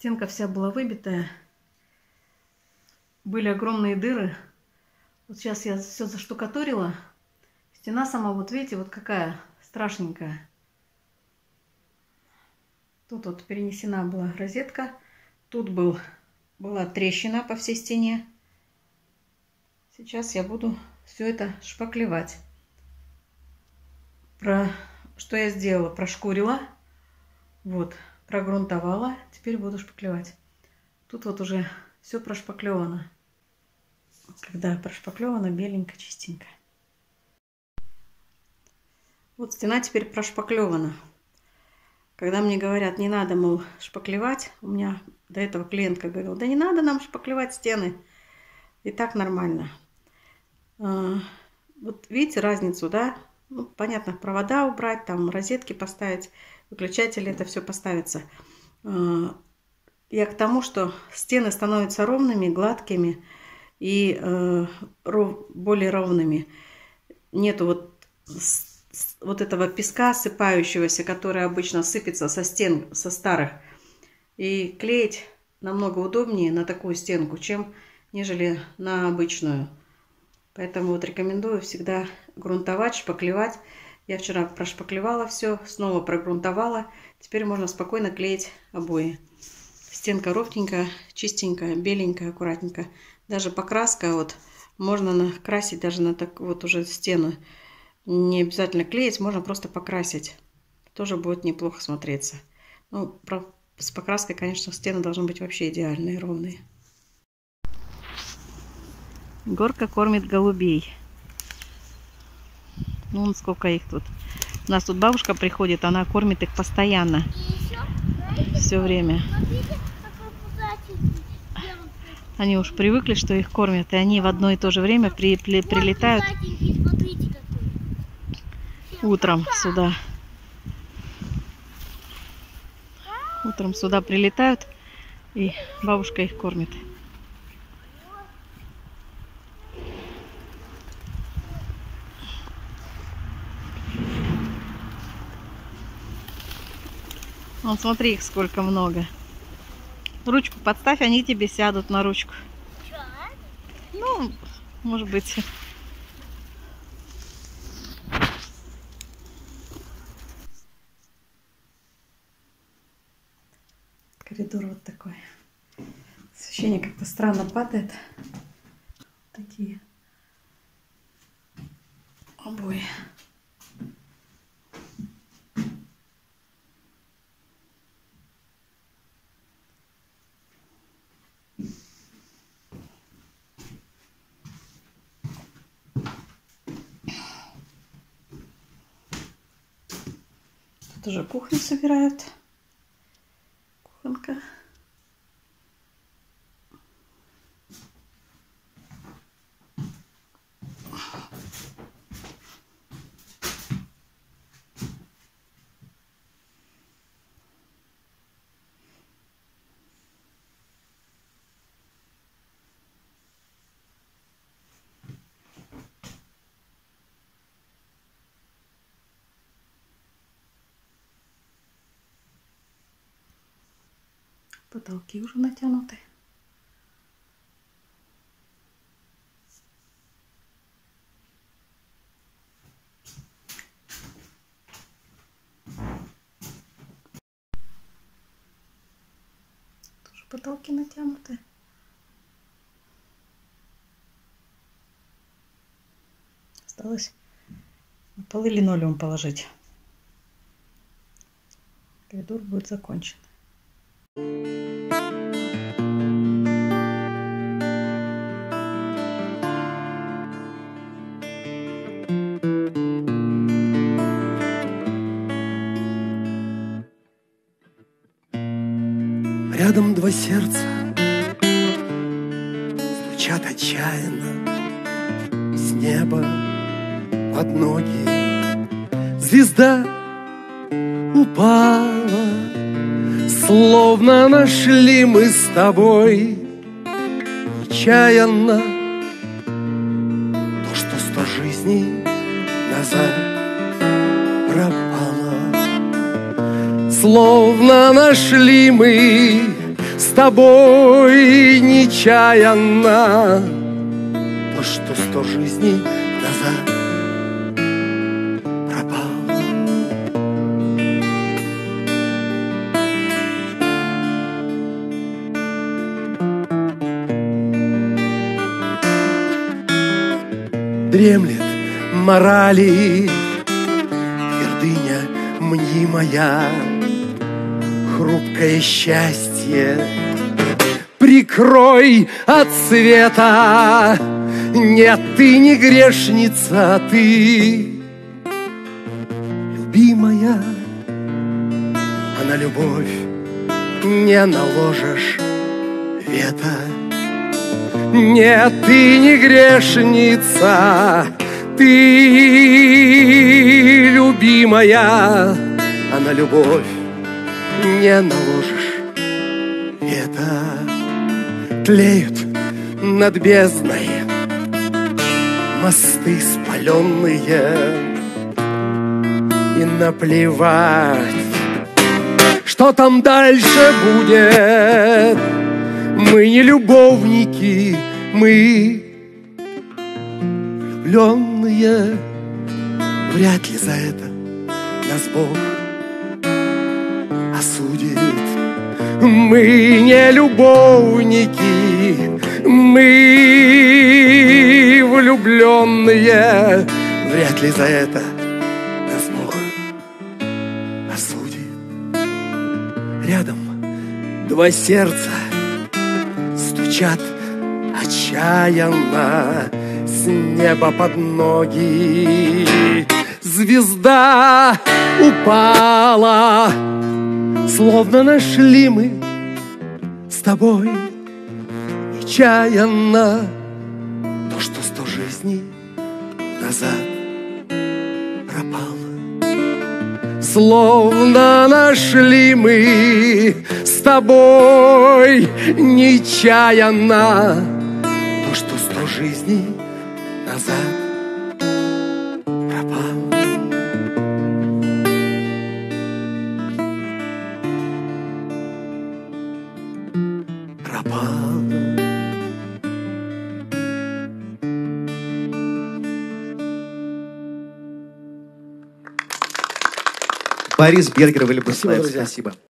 стенка вся была выбитая. Были огромные дыры. Вот сейчас я все заштукатурила. Стена сама, вот видите, вот какая страшненькая. Тут вот перенесена была розетка. Тут был, была трещина по всей стене. Сейчас я буду все это шпаклевать. Про что я сделала? Прошкурила. Вот, прогрунтовала. Теперь буду шпаклевать. Тут вот уже все прошпаклевано. Когда прошпаклевано, беленько, чистенько. Вот стена теперь прошпаклевана. Когда мне говорят, не надо, мол, шпаклевать, у меня до этого клиентка говорила, да не надо нам шпаклевать стены, и так нормально. А, вот видите разницу, да? Ну, понятно, провода убрать, там розетки поставить, выключатели, это все поставится. А, я к тому, что стены становятся ровными, гладкими и э, более ровными. Нету вот вот этого песка сыпающегося, который обычно сыпется со стен, со старых. И клеить намного удобнее на такую стенку, чем нежели на обычную. Поэтому вот рекомендую всегда грунтовать, шпаклевать. Я вчера прошпаклевала все, снова прогрунтовала. Теперь можно спокойно клеить обои. Стенка ровненькая, чистенькая, беленькая, аккуратненькая. Даже покраска вот можно накрасить даже на так вот уже стену. Не обязательно клеить, можно просто покрасить. Тоже будет неплохо смотреться. Ну, с покраской, конечно, стены должны быть вообще идеальные, ровные. Горка кормит голубей. Ну, сколько их тут. У нас тут бабушка приходит, она кормит их постоянно. Все время. Они уж привыкли, что их кормят, и они в одно и то же время при, при, прилетают утром сюда. Утром сюда прилетают, и бабушка их кормит. Вон, смотри, их сколько много. Ручку подставь, они тебе сядут на ручку. Ну, может быть, коридор вот такой. Освещение как-то странно падает. Такие обои. Тут уже кухню собирают Потолки уже натянуты. Тоже потолки натянуты. Осталось полы линолеум положить. Коридор будет закончен. Рядом два сердца стучат отчаянно с неба под ноги. Звезда упала Словно нашли мы с тобой Нечаянно То, что сто жизней назад пропало. Словно нашли мы тобой нечаянно То, что сто жизней назад Дремлет морали. Твердыня мнимая Хрупкое счастье. Прикрой от света. Нет, ты не грешница, ты Любимая. А на любовь не наложишь вето нет, ты не грешница, ты любимая, а на любовь не наложишь. Это тлеют над бездной мосты спаленные. И наплевать, что там дальше будет. Не любовники, мы влюбленные. Вряд ли за это нас Бог осудит. Мы не любовники, мы влюбленные. Вряд ли за это нас Бог осудит. Рядом два сердца стучат отчаянно с неба под ноги. Звезда упала, словно нашли мы с тобой нечаянно то, что сто жизней назад пропало. Словно нашли мы тобой нечаянно То, что сто жизней назад пропало. Пропало. Борис Бергер, Спасибо, друзья. Спасибо.